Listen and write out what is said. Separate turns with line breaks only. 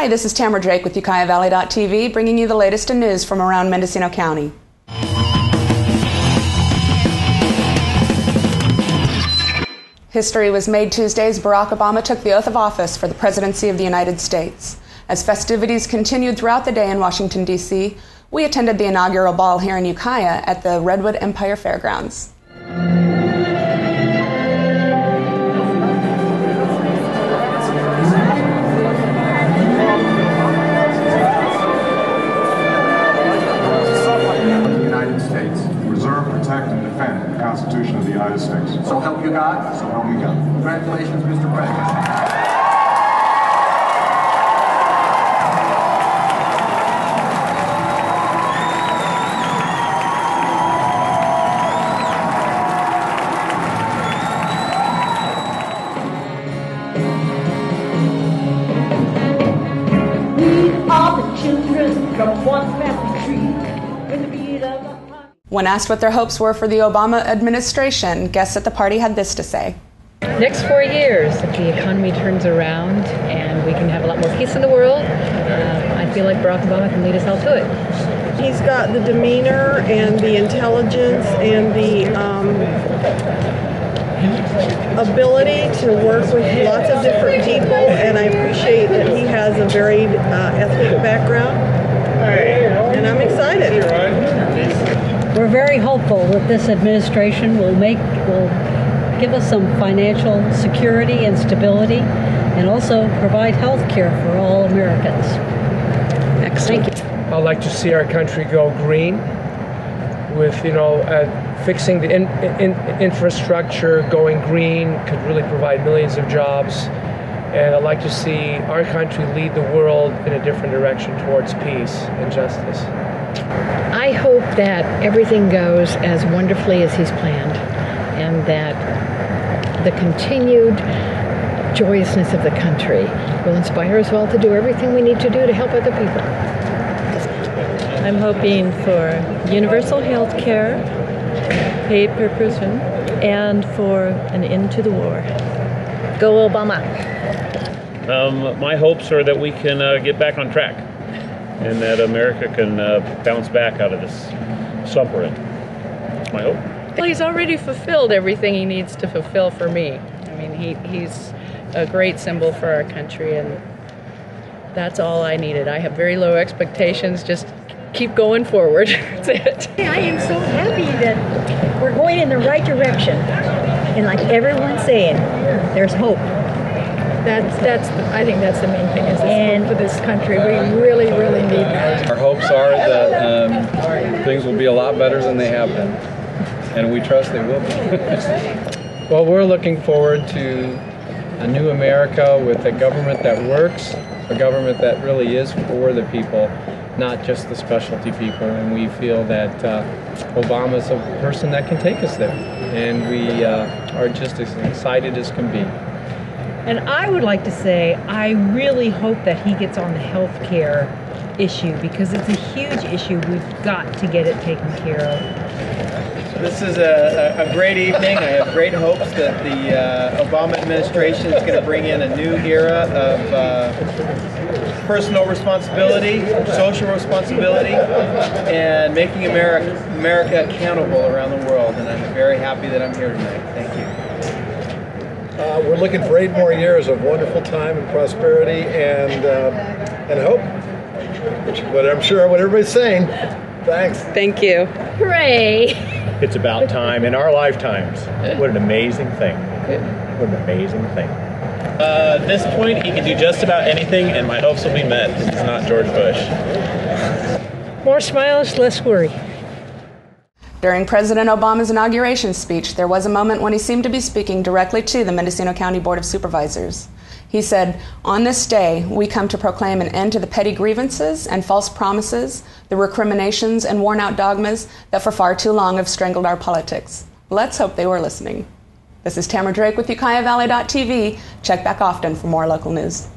Hi, this is Tamara Drake with Ukiah Valley.tv, bringing you the latest in news from around Mendocino County. History was made Tuesday as Barack Obama took the oath of office for the presidency of the United States. As festivities continued throughout the day in Washington, D.C., we attended the inaugural ball here in Ukiah at the Redwood Empire Fairgrounds.
Protect, and defend the Constitution of the United States.
So help you God.
So help me God.
Congratulations, Mr. President.
We are the children from one family tree. When the beat of the
When asked what their hopes were for the Obama administration, guests at the party had this to say.
next four years, if the economy turns around and we can have a lot more peace in the world, uh, I feel like Barack Obama can lead us all to it.
He's got the demeanor and the intelligence and the um, ability to work with lots of different people, and I appreciate that he has a varied uh, ethnic background. And I'm excited.
We're very hopeful that this administration will make will give us some financial security and stability and also provide health care for all Americans. Excellent. Thank you.
I'd like to see our country go green with, you know, uh, fixing the in, in, infrastructure, going green could really provide millions of jobs. And I'd like to see our country lead the world in a different direction towards peace and justice.
I hope that everything goes as wonderfully as he's planned and that the continued joyousness of the country will inspire us all to do everything we need to do to help other people.
I'm hoping for universal health care, paid per person, and for an end to the war.
Go Obama.
Um, my hopes are that we can uh, get back on track and that America can uh, bounce back out of this slump we're in. That's my hope.
Well, he's already fulfilled everything he needs to fulfill for me. I mean, he, he's a great symbol for our country, and that's all I needed. I have very low expectations. Just keep going forward. that's it.
I am so happy that we're going in the right direction. And like everyone's saying, there's hope.
That's that's. I think that's the main thing. Is this hope for this country? We really, really need that.
Our hopes are that um, things will be a lot better than they have been, and we trust they will be.
Well, we're looking forward to a new America with a government that works, a government that really is for the people, not just the specialty people. And we feel that uh, Obama's a person that can take us there. And we uh, are just as excited as can be.
And I would like to say, I really hope that he gets on the health care issue because it's a huge issue. We've got to get it taken care of.
This is a, a, great evening. I have great hopes that the uh, Obama administration is going to bring in a new era of uh, personal responsibility, social responsibility, and making America, America accountable around the world. And I'm very happy that I'm here tonight. Thank you.
Uh, we're looking for eight more years of wonderful time and prosperity and uh, and hope. Which, what I'm sure what everybody's saying. Thanks.
Thank you.
Hooray!
It's about time in our lifetimes. What an amazing thing. What an amazing thing.
Uh, at this point, he can do just about anything, and my hopes will be met. This is not George Bush.
More smiles, less worry.
During President Obama's inauguration speech, there was a moment when he seemed to be speaking directly to the Mendocino County Board of Supervisors. He said, On this day, we come to proclaim an end to the petty grievances and false promises, the recriminations and worn out dogmas that for far too long have strangled our politics. Let's hope they were listening. This is Tamara Drake with UkiahValley.tv. Check back often for more local news.